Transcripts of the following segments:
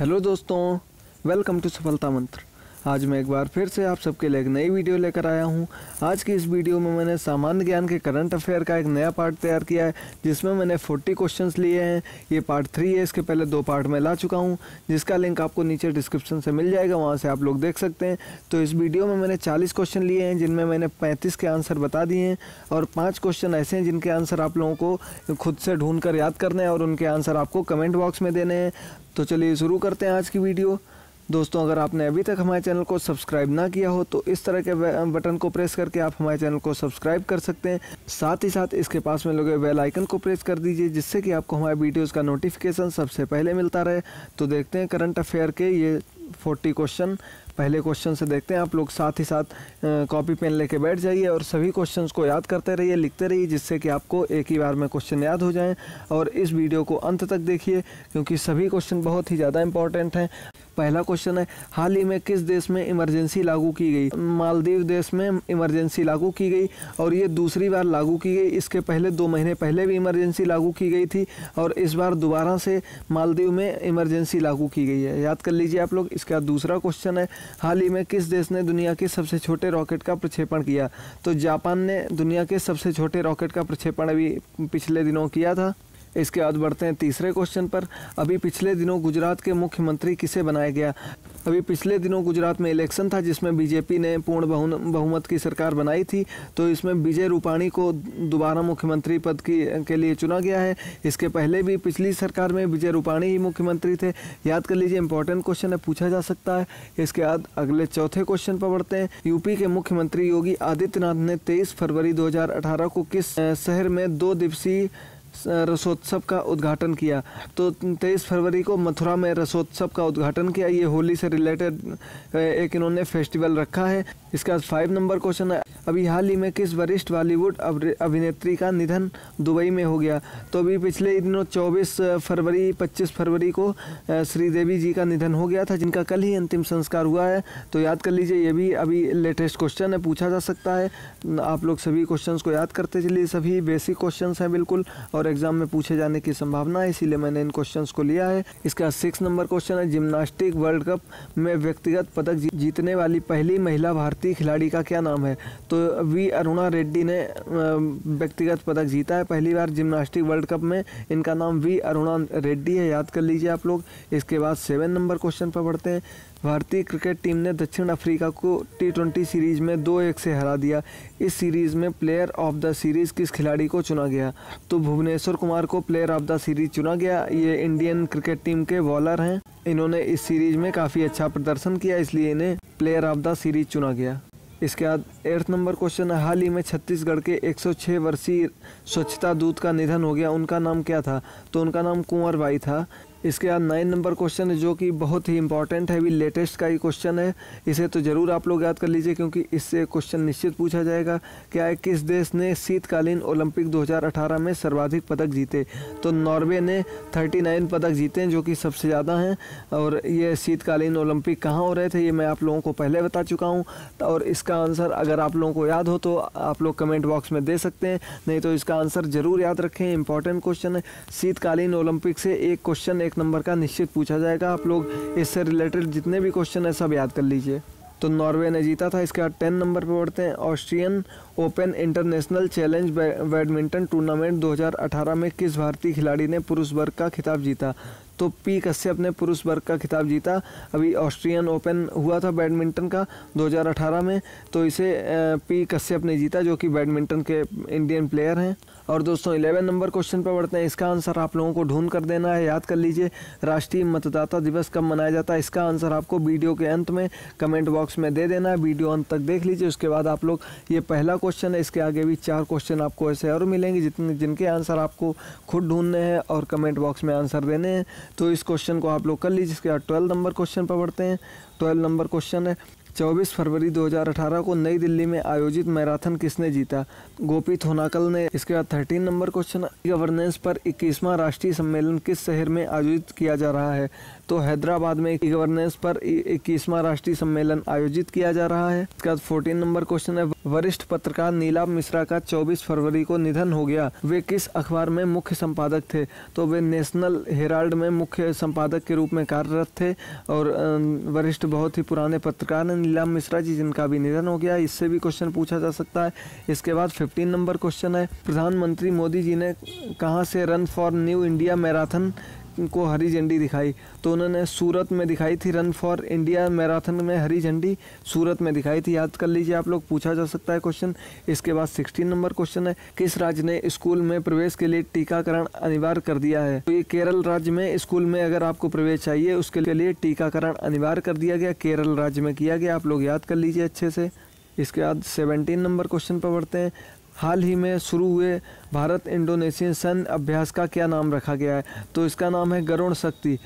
Hello दोस्तों welcome to सफलता मंत्र आज मैं एक बार फिर से आप सबके लिए एक नई वीडियो लेकर आया हूँ। आज की इस वीडियो में मैंने सामान्य ज्ञान के करंट अफेयर का एक नया पार्ट तैयार किया है, जिसमें मैंने 40 क्वेश्चंस लिए हैं। ये पार्ट थ्री है, इसके पहले दो पार्ट में ला चुका हूँ, जिसका लिंक आपको नीचे डिस्क्रिप्शन से मिल जाएगा, वहाँ से आप लोग देख सकते हैं। तो इस वीडियो में मैंने चालीस क्वेश्चन लिए हैं, जिनमें मैंने पैंतीस के आंसर बता दिए हैं, और पाँच क्वेश्चन ऐसे हैं जिनके आंसर आप लोगों को खुद से ढूंढ याद करने हैं, और उनके आंसर आपको कमेंट बॉक्स में देने हैं। तो चलिए शुरू करते हैं आज की वीडियो। दोस्तों, अगर आपने अभी तक हमारे चैनल को सब्सक्राइब ना किया हो तो इस तरह के बटन को प्रेस करके आप हमारे चैनल को सब्सक्राइब कर सकते हैं। साथ ही साथ इसके पास में लगे बेल आइकन को प्रेस कर दीजिए, जिससे कि आपको हमारे वीडियोस का नोटिफिकेशन सबसे पहले मिलता रहे। तो देखते हैं करंट अफेयर के ये फोर्टी क्वेश्चन। पहले क्वेश्चन से देखते हैं आप लोग। साथ ही साथ कॉपी पेन लेके बैठ जाइए और सभी क्वेश्चंस को याद करते रहिए, लिखते रहिए, जिससे कि आपको एक ही बार में क्वेश्चन याद हो जाएँ। और इस वीडियो को अंत तक देखिए, क्योंकि सभी क्वेश्चन बहुत ही ज़्यादा इंपॉर्टेंट हैं। पहला क्वेश्चन है, हाल ही में किस देश में इमरजेंसी लागू की गई? मालदीव देश में इमरजेंसी लागू की गई और ये दूसरी बार लागू की गई। इसके पहले दो महीने पहले भी इमरजेंसी लागू की गई थी और इस बार दोबारा से मालदीव में इमरजेंसी लागू की गई है। याद कर लीजिए आप लोग, इसका दूसरा क्वेश्चन है, हाल ही में किस देश ने दुनिया के सबसे छोटे रॉकेट का प्रक्षेपण किया? तो जापान ने दुनिया के सबसे छोटे रॉकेट का प्रक्षेपण अभी पिछले दिनों किया था। इसके बाद बढ़ते हैं तीसरे क्वेश्चन पर। अभी पिछले दिनों गुजरात के मुख्यमंत्री किसे बनाया गया? अभी पिछले दिनों गुजरात में इलेक्शन था जिसमें बीजेपी ने पूर्ण बहुमत की सरकार बनाई थी तो इसमें विजय रूपाणी को दोबारा मुख्यमंत्री पद की, के लिए चुना गया है। इसके पहले भी पिछली सरकार में विजय रूपाणी ही मुख्यमंत्री थे। याद कर लीजिए इंपॉर्टेंट क्वेश्चन है, पूछा जा सकता है। इसके बाद अगले चौथे क्वेश्चन पर बढ़ते हैं। यूपी के मुख्यमंत्री योगी आदित्यनाथ ने तेईस फरवरी दो हज़ार अठारह को किस शहर में दो दिवसीय रसोत्सव का उद्घाटन किया। तो तेईस फरवरी को मथुरा में रसोत्सव का उद्घाटन किया। ये होली से रिलेटेड एक इन्होंने फेस्टिवल रखा है। इसके फाइव नंबर क्वेश्चन है, अभी हाल ही में किस वरिष्ठ बॉलीवुड अभिनेत्री का निधन दुबई में हो गया? तो अभी पिछले दिनों 24 फरवरी 25 फरवरी को श्रीदेवी जी का निधन हो गया था, जिनका कल ही अंतिम संस्कार हुआ है। तो याद कर लीजिए, ये भी अभी लेटेस्ट क्वेश्चन है, पूछा जा सकता है। आप लोग सभी क्वेश्चन को याद करते चलिए, सभी बेसिक क्वेश्चन हैं बिल्कुल, और एग्ज़ाम में पूछे जाने की संभावना है, इसीलिए मैंने इन क्वेश्चन को लिया है। इसका सिक्स नंबर क्वेश्चन है जिम्नास्टिक वर्ल्ड कप में व्यक्तिगत पदक जीतने वाली पहली महिला भारतीय खिलाड़ी का क्या नाम है? तो वी अरुणा रेड्डी ने व्यक्तिगत पदक जीता है पहली बार जिम्नास्टिक वर्ल्ड कप में। इनका नाम वी अरुणा रेड्डी है, याद कर लीजिए आप लोग। इसके बाद सेवन नंबर क्वेश्चन पर बढ़ते हैं। भारतीय क्रिकेट टीम ने दक्षिण अफ्रीका को टी सीरीज़ में दो एक से हरा दिया। इस सीरीज़ में प्लेयर ऑफ़ द सीरीज़ किस खिलाड़ी को चुना गया? तो भुवनेश्वर कुमार को प्लेयर ऑफ़ द सीरीज़ चुना गया। ये इंडियन क्रिकेट टीम के बॉलर हैं। इन्होंने इस सीरीज़ में काफ़ी अच्छा प्रदर्शन किया, इसलिए इन्हें प्लेयर ऑफ़ द सीरीज़ चुना गया। इसके बाद एट्थ नंबर क्वेश्चन है, हाल ही में छत्तीसगढ़ के 106 वर्षीय स्वच्छता दूत का निधन हो गया। उनका नाम क्या था? तो उनका नाम कुंवर बाई था। इसके बाद नाइन नंबर क्वेश्चन है, जो कि बहुत ही इंपॉर्टेंट है, अभी लेटेस्ट का ही क्वेश्चन है। इसे तो ज़रूर आप लोग याद कर लीजिए, क्योंकि इससे क्वेश्चन निश्चित पूछा जाएगा क्या है किस देश ने शीतकालीन ओलंपिक 2018 में सर्वाधिक पदक जीते। तो नॉर्वे ने 39 पदक जीते हैं, जो कि सबसे ज़्यादा हैं। और ये शीतकालीन ओलंपिक कहाँ हो रहे थे, ये मैं आप लोगों को पहले बता चुका हूँ। और इसका आंसर अगर आप लोगों को याद हो तो आप लोग कमेंट बॉक्स में दे सकते हैं। नहीं तो इसका आंसर ज़रूर याद रखें इंपॉर्टेंट क्वेश्चन है। शीतकालीन ओलंपिक से एक क्वेश्चन एक नंबर का निश्चित पूछा जाएगा। आप लोग इससे रिलेटेड जितने भी क्वेश्चन है सब याद कर लीजिए। तो नॉर्वे ने जीता था, इसके बाद टेन नंबर पर बढ़ते हैं। Austrian open international challenge badminton tournament 2018 में किस भारतीय खिलाड़ी ने पुरुष वर्ग का खिताब जीता? तो पी कश्यप ने पुरुष वर्ग का खिताब जीता। अभी ऑस्ट्रियन ओपन हुआ था बैडमिंटन का 2018 में। तो इसे पी कश्यप ने जीता, जो कि बैडमिंटन के इंडियन प्लेयर हैं। और दोस्तों, इलेवन नंबर क्वेश्चन पर बढ़ते हैं। इसका आंसर आप लोगों को ढूंढ कर देना है। याद कर लीजिए, राष्ट्रीय मतदाता दिवस कब मनाया जाता है? इसका आंसर आपको वीडियो के अंत में कमेंट बॉक्स में दे देना है। वीडियो अंत तक देख लीजिए। उसके बाद आप लोग, ये पहला क्वेश्चन है। इसके आगे भी चार क्वेश्चन आपको ऐसे और मिलेंगे, जितने जिनके आंसर आपको खुद ढूँढने हैं और कमेंट बॉक्स में आंसर देने हैं। तो इस क्वेश्चन को आप लोग कर लीजिए। इसके बाद ट्वेल्व नंबर क्वेश्चन पर बढ़ते हैं। ट्वेल्व नंबर क्वेश्चन है 24 फरवरी 2018 को नई दिल्ली में आयोजित मैराथन किसने जीता? गोपी थोनाकल ने इसके बाद थर्टीन नंबर क्वेश्चन गवर्नेंस पर इक्कीसवां राष्ट्रीय सम्मेलन किस शहर में आयोजित किया जा रहा है? तो हैदराबाद में गवर्नेंस पर इक्कीसवां राष्ट्रीय सम्मेलन आयोजित किया जा रहा है। इसके बाद फोर्टीन नंबर क्वेश्चन है, वरिष्ठ पत्रकार नीलाभ मिश्रा का 24 फरवरी को निधन हो गया। वे किस अखबार में मुख्य संपादक थे? तो वे नेशनल हेराल्ड में मुख्य संपादक के रूप में कार्यरत थे और वरिष्ठ बहुत ही पुराने पत्रकार हैं। नीलाम मिश्रा जी, जिनका भी निधन हो गया, इससे भी क्वेश्चन पूछा जा सकता है। इसके बाद फिफ्टीन नंबर क्वेश्चन है। प्रधानमंत्री मोदी जी ने कहाँ से run for new India marathon को हरी झंडी दिखाई। तो उन्होंने सूरत में दिखाई थी रन फॉर इंडिया मैराथन में हरी झंडी सूरत में दिखाई थी। याद कर लीजिए आप लोग, पूछा जा सकता है क्वेश्चन इसके बाद सिक्सटीन नंबर क्वेश्चन है। किस राज्य ने स्कूल में प्रवेश के लिए टीकाकरण अनिवार्य कर दिया है? तो ये केरल राज्य में स्कूल में अगर आपको प्रवेश चाहिए, उसके लिए टीकाकरण अनिवार्य कर दिया गया। केरल राज्य में किया गया, आप लोग याद कर लीजिए अच्छे से। इसके बाद सेवनटीन नंबर क्वेश्चन पर बढ़ते हैं। हाल ही में शुरू हुए भारत इंडोनेशियन सैन्य अभ्यास का क्या नाम रखा गया है? तो इसका नाम है गरुण शक्ति।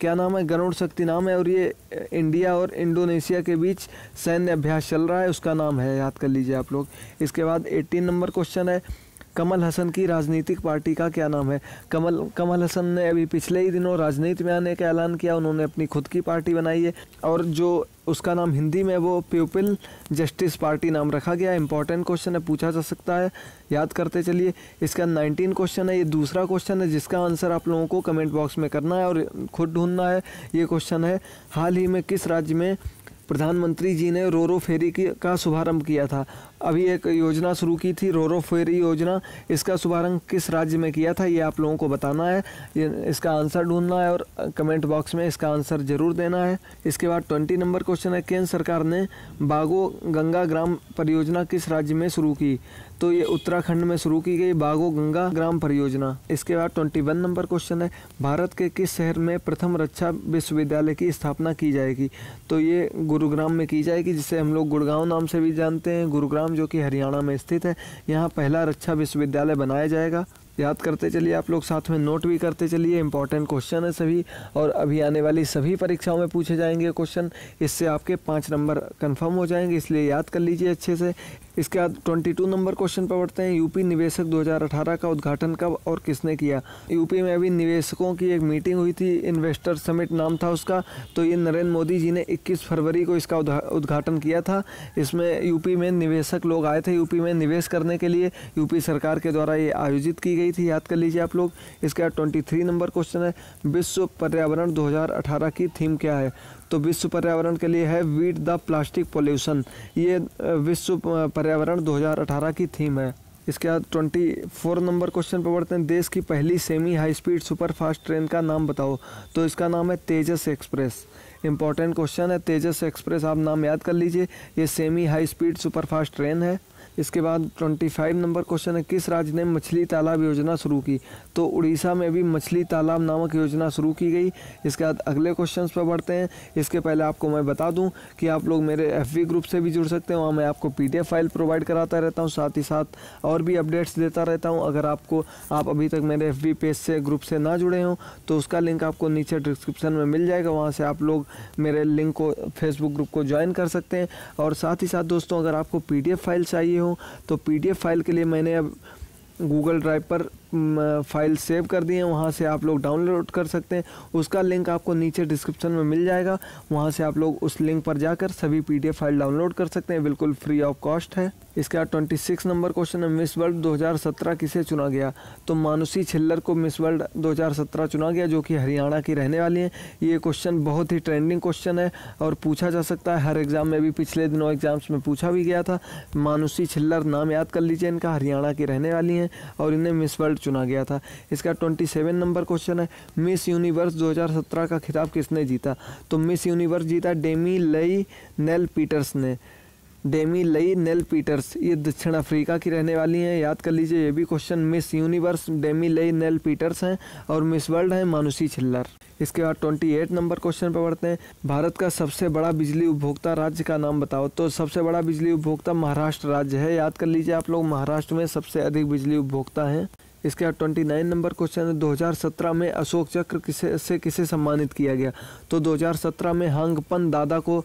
क्या नाम है गरुण शक्ति नाम है? और ये इंडिया और इंडोनेशिया के बीच सैन्य अभ्यास चल रहा है, उसका नाम है, याद कर लीजिए आप लोग। इसके बाद 18 नंबर क्वेश्चन है कमल हसन की राजनीतिक पार्टी का क्या नाम है? कमल कमल हसन ने अभी पिछले ही दिनों राजनीति में आने का ऐलान किया, उन्होंने अपनी खुद की पार्टी बनाई है और जो उसका नाम हिंदी में वो पीपल जस्टिस पार्टी नाम रखा गया इंपॉर्टेंट क्वेश्चन है, पूछा जा सकता है। याद करते चलिए, इसका नाइनटीन क्वेश्चन है, ये दूसरा क्वेश्चन है, जिसका आंसर आप लोगों को कमेंट बॉक्स में करना है और खुद ढूंढना है। ये क्वेश्चन है, हाल ही में किस राज्य में प्रधानमंत्री जी ने रोरो फेरी की का शुभारंभ किया था। अभी एक योजना शुरू की थी, रोरो फेरी योजना। इसका शुभारंभ किस राज्य में किया था, ये आप लोगों को बताना है। इसका आंसर ढूंढना है और कमेंट बॉक्स में इसका आंसर ज़रूर देना है। इसके बाद ट्वेंटी नंबर क्वेश्चन है, केंद्र सरकार ने बागो गंगा ग्राम परियोजना किस राज्य में शुरू की? तो ये उत्तराखंड में शुरू की गई बागो गंगा ग्राम परियोजना। इसके बाद ट्वेंटी वन नंबर क्वेश्चन है, भारत के किस शहर में प्रथम रक्षा विश्वविद्यालय की स्थापना की जाएगी? तो ये गुरुग्राम में की जाएगी, जिसे हम लोग गुड़गांव नाम से भी जानते हैं। गुरुग्राम जो कि हरियाणा में स्थित है। यहाँ पहला रक्षा विश्वविद्यालय बनाया जाएगा। याद करते चलिए आप लोग, साथ में नोट भी करते चलिए। इंपॉर्टेंट क्वेश्चन है सभी, और अभी आने वाली सभी परीक्षाओं में पूछे जाएँगे क्वेश्चन। इससे आपके पाँच नंबर कंफर्म हो जाएँगे, इसलिए याद कर लीजिए अच्छे से। इसके बाद 22 नंबर क्वेश्चन पर बढ़ते हैं। यूपी निवेशक 2018 का उद्घाटन कब और किसने किया? यूपी में अभी निवेशकों की एक मीटिंग हुई थी, इन्वेस्टर समिट नाम था उसका। तो ये नरेंद्र मोदी जी ने 21 फरवरी को इसका उद्घाटन किया था। इसमें यूपी में निवेशक लोग आए थे यूपी में निवेश करने के लिए। यूपी सरकार के द्वारा ये आयोजित की गई थी। याद कर लीजिए आप लोग। इसके बाद ट्वेंटी नंबर क्वेश्चन है। विश्व पर्यावरण दो हज़ार अठारह की थीम क्या है? तो विश्व पर्यावरण के लिए है वीट द प्लास्टिक पोल्यूशन ये विश्व पर्यावरण 2018 की थीम है। इसके बाद ट्वेंटी फोर नंबर क्वेश्चन पर बढ़ते हैं। देश की पहली semi high speed super fast train का नाम बताओ। तो इसका नाम है तेजस एक्सप्रेस। इंपॉर्टेंट क्वेश्चन है तेजस एक्सप्रेस, आप नाम याद कर लीजिए। ये semi high speed super fast train है। इसके बाद 25 नंबर क्वेश्चन है, किस राज्य ने मछली तालाब योजना शुरू की? तो उड़ीसा में भी मछली तालाब नामक योजना शुरू की गई। इसके बाद अगले क्वेश्चन पर बढ़ते हैं। इसके पहले आपको मैं बता दूँ कि आप लोग मेरे एफ़ ग्रुप से भी जुड़ सकते हैं। वहाँ मैं आपको पीडीएफ फ़ाइल प्रोवाइड कराता रहता हूँ, साथ ही साथ और भी अपडेट्स देता रहता हूँ। अगर आपको, आप अभी तक मेरे एफवी पेज से ग्रुप से ना जुड़े हों तो उसका लिंक आपको नीचे डिस्क्रिप्शन में मिल जाएगा। वहाँ से आप लोग मेरे लिंक को फेसबुक ग्रुप को ज्वाइन कर सकते हैं। और साथ ही साथ दोस्तों, अगर आपको पीडीएफ फ़ाइल चाहिए हो तो पी फ़ाइल के लिए मैंने अब गूगल ड्राइव पर फ़ाइल सेव कर दी है, वहाँ से आप लोग डाउनलोड कर सकते हैं। उसका लिंक आपको नीचे डिस्क्रिप्शन में मिल जाएगा। वहाँ से आप लोग उस लिंक पर जाकर सभी पीडीएफ फ़ाइल डाउनलोड कर सकते हैं। बिल्कुल फ्री ऑफ़ कॉस्ट है। इसके बाद ट्वेंटी सिक्स नंबर क्वेश्चन है, मिस वर्ल्ड 2017 किसे चुना गया? तो मानुसी छिल्लर को मिस वर्ल्ड 2017 चुना गया, जो कि हरियाणा की रहने वाली हैं। ये क्वेश्चन बहुत ही ट्रेंडिंग क्वेश्चन है और पूछा जा सकता है। हर एग्ज़ाम में भी पिछले दिनों एग्ज़ाम्स में पूछा भी गया था। मानुसी छिल्लर नाम याद कर लीजिए, इनका हरियाणा की रहने वाली हैं और इन्हें मिस वर्ल्ड चुना गया था। इसका ट्वेंटी सेवन नंबर क्वेश्चन है मिस यूनिवर्स दो का खिताब किसने जीता? तो मिस यूनिवर्स जीता डेमी लई नेल पीटर्स ने। डेमी लई नेल पीटर्स ये दक्षिण अफ्रीका की रहने वाली हैं। याद कर लीजिए, ये भी question Miss Universe Demi Leigh Nel Peters हैं और मिस वर्ल्ड हैं मानुषी छिल्लर। इसके बाद ट्वेंटी एट नंबर क्वेश्चन पर बढ़ते हैं। भारत का सबसे बड़ा बिजली उपभोक्ता राज्य का नाम बताओ। तो सबसे बड़ा बिजली उपभोक्ता महाराष्ट्र राज्य है। याद कर लीजिए आप लोग, महाराष्ट्र में सबसे अधिक बिजली उपभोक्ता हैं। इसके बाद ट्वेंटी नाइन नंबर क्वेश्चन है 2017 में अशोक चक्र किसे, से किसे सम्मानित किया गया? तो 2017 में हांगपन दादा को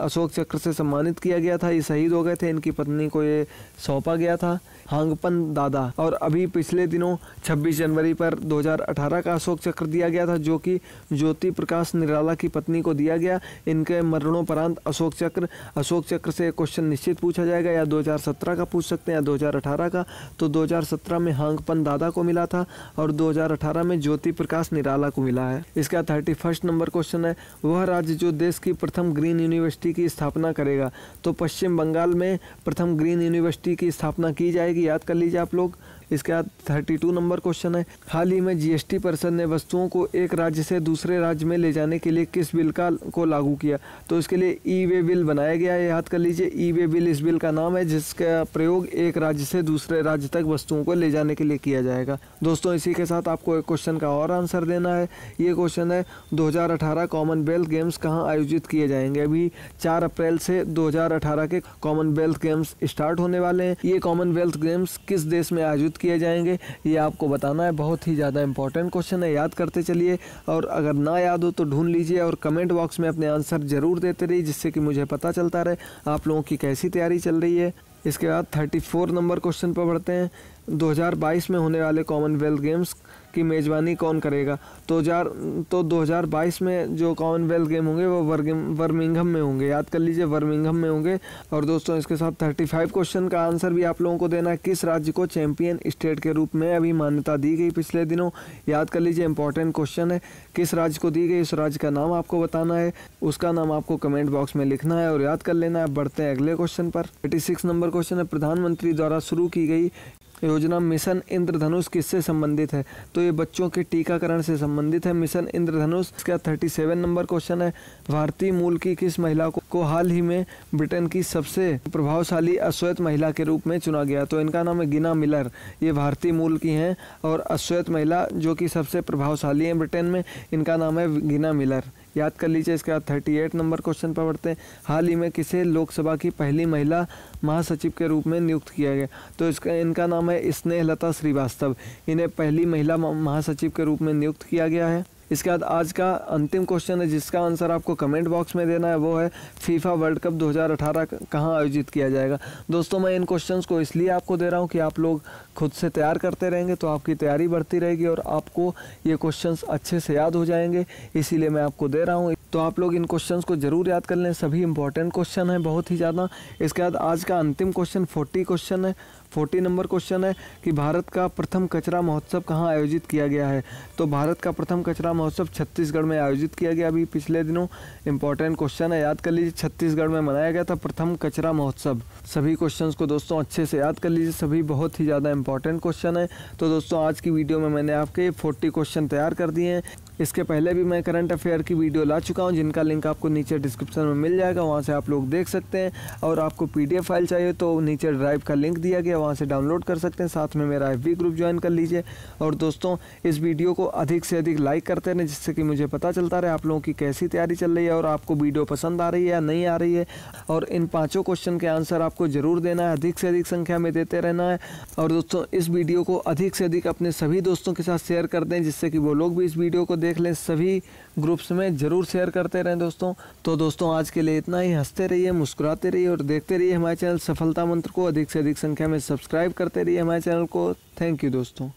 अशोक चक्र से सम्मानित किया गया था। ये शहीद हो गए थे, इनकी पत्नी को ये सौंपा गया था हांगपन दादा। और अभी पिछले दिनों 26 जनवरी पर 2018 का अशोक चक्र दिया गया था, जो कि ज्योति प्रकाश निराला की पत्नी को दिया गया। इनके मरणोपरांत अशोक चक्र अशोक चक्र से क्वेश्चन निश्चित पूछा जाएगा, या 2017 का पूछ सकते हैं, या 2018 का। तो 2017 में हांगपन दादा को मिला था और 2018 में ज्योति प्रकाश निराला को मिला है। इसका थर्टी फ़र्स्ट नंबर क्वेश्चन है, वह राज्य जो देश की प्रथम ग्रीन यूनिवर्सिटी की स्थापना करेगा। तो पश्चिम बंगाल में प्रथम ग्रीन यूनिवर्सिटी की स्थापना की जाएगी, याद कर लीजिए आप लोग। इसके बाद थर्टी टू नंबर क्वेश्चन है। हाल ही में जीएसटी परिषद ने वस्तुओं को एक राज्य से दूसरे राज्य में ले जाने के लिए किस बिल का, को लागू किया? तो इसके लिए ई वे बिल बनाया गया है। याद कर लीजिए ई वे बिल इस बिल का नाम है, जिसका प्रयोग एक राज्य से दूसरे राज्य तक वस्तुओं को ले जाने के लिए किया जाएगा। दोस्तों, इसी के साथ आपको एक क्वेश्चन का और आंसर देना है। ये क्वेश्चन है, दो हज़ार अठारह कॉमनवेल्थ गेम्स कहाँ आयोजित किए जाएँगे? अभी चार अप्रैल से दो हज़ार अठारह के कॉमनवेल्थ गेम्स स्टार्ट होने वाले हैं। ये कॉमनवेल्थ गेम्स किस देश में आयोजित किए जाएँगे। ये आपको बताना है, बहुत ही ज़्यादा इंपॉर्टेंट क्वेश्चन है, याद करते चलिए। और अगर ना याद हो तो ढूंढ लीजिए और कमेंट बॉक्स में अपने आंसर ज़रूर देते रहिए, जिससे कि मुझे पता चलता रहे आप लोगों की कैसी तैयारी चल रही है। इसके बाद थर्टी फोर नंबर क्वेश्चन पर बढ़ते हैं। 2022 में होने वाले कॉमनवेल्थ गेम्स की मेज़बानी कौन करेगा? तो हज़ार तो 2022 में जो कॉमनवेल्थ गेम होंगे, वो वर्मिंगम में होंगे। याद कर लीजिए वर्मिंगम में होंगे। और दोस्तों, इसके साथ 35 क्वेश्चन का आंसर भी आप लोगों को देना है। किस राज्य को चैंपियन स्टेट के रूप में अभी मान्यता दी गई पिछले दिनों? याद कर लीजिए इंपॉर्टेंट क्वेश्चन है। किस राज्य को दी गई? उस राज्य का नाम आपको बताना है। उसका नाम आपको कमेंट बॉक्स में लिखना है और याद कर लेना है। बढ़ते हैं अगले क्वेश्चन पर। एटी नंबर क्वेश्चन है। प्रधानमंत्री द्वारा शुरू की गई योजना मिशन इंद्रधनुष किससे संबंधित है? तो ये बच्चों के टीकाकरण से संबंधित है। मिशन इंद्रधनुष इसका थर्टी सेवन नंबर क्वेश्चन है। भारतीय मूल की किस महिला को, को हाल ही में ब्रिटेन की सबसे प्रभावशाली अश्वेत महिला के रूप में चुना गया? तो इनका नाम है गिना मिलर। ये भारतीय मूल की हैं और अश्वेत महिला जो कि सबसे प्रभावशाली है ब्रिटेन में इनका नाम है गिना मिलर। याद कर लीजिए, इसके बाद थर्टी एट नंबर क्वेश्चन पर बढ़ते हैं। हाल ही में किसे लोकसभा की पहली महिला महासचिव के रूप में नियुक्त किया गया? तो इसका, इनका नाम है स्नेहलता श्रीवास्तव। इन्हें पहली महिला महासचिव के रूप में नियुक्त किया गया है। इसके बाद आज का अंतिम क्वेश्चन है, जिसका आंसर आपको कमेंट बॉक्स में देना है, वो है फीफा वर्ल्ड कप 2018 कहाँ आयोजित किया जाएगा। दोस्तों, मैं इन क्वेश्चंस को इसलिए आपको दे रहा हूँ कि आप लोग खुद से तैयार करते रहेंगे तो आपकी तैयारी बढ़ती रहेगी और आपको ये क्वेश्चंस अच्छे से याद हो जाएँगे। इसीलिए मैं आपको दे रहा हूँ। तो आप लोग इन क्वेश्चंस को ज़रूर याद कर लें। सभी इंपॉर्टेंट क्वेश्चन हैं, बहुत ही ज़्यादा। इसके बाद आज का अंतिम क्वेश्चन फोर्टी क्वेश्चन है। फोर्टी नंबर क्वेश्चन है कि भारत का प्रथम कचरा महोत्सव कहाँ आयोजित किया गया है? तो भारत का प्रथम कचरा महोत्सव छत्तीसगढ़ में आयोजित किया गया अभी पिछले दिनों। इंपॉर्टेंट क्वेश्चन है, याद कर लीजिए, छत्तीसगढ़ में मनाया गया था प्रथम कचरा महोत्सव। सभी क्वेश्चंस को दोस्तों अच्छे से याद कर लीजिए, सभी बहुत ही ज़्यादा इंपॉर्टेंट क्वेश्चन है। तो दोस्तों, आज की वीडियो में मैंने आपके फोर्टी क्वेश्चन तैयार कर दिए हैं। इसके पहले भी मैं करंट अफेयर की वीडियो ला चुका हूँ, जिनका लिंक आपको नीचे डिस्क्रिप्शन में मिल जाएगा, वहाँ से आप लोग देख सकते हैं। और आपको पीडीएफ फ़ाइल चाहिए तो नीचे ड्राइव का लिंक दिया गया, वहाँ से डाउनलोड कर सकते हैं। साथ में मेरा एफबी ग्रुप ज्वाइन कर लीजिए। और दोस्तों, इस वीडियो को अधिक से अधिक लाइक करते रहें, जिससे कि मुझे पता चलता रहे आप लोगों की कैसी तैयारी चल रही है और आपको वीडियो पसंद आ रही है या नहीं आ रही है। और इन पाँचों क्वेश्चन के आंसर आपको ज़रूर देना है, अधिक से अधिक संख्या में देते रहना है। और दोस्तों, इस वीडियो को अधिक से अधिक अपने सभी दोस्तों के साथ शेयर कर दें, जिससे कि वो लोग भी इस वीडियो को देख लें, सभी ग्रुप्स में ज़रूर शेयर करते रहें दोस्तों। तो दोस्तों, आज के लिए इतना ही। हँसते रहिए, मुस्कुराते रहिए और देखते रहिए हमारे चैनल सफलता मंत्र को। अधिक से अधिक संख्या में सब्सक्राइब करते रहिए हमारे चैनल को। थैंक यू दोस्तों।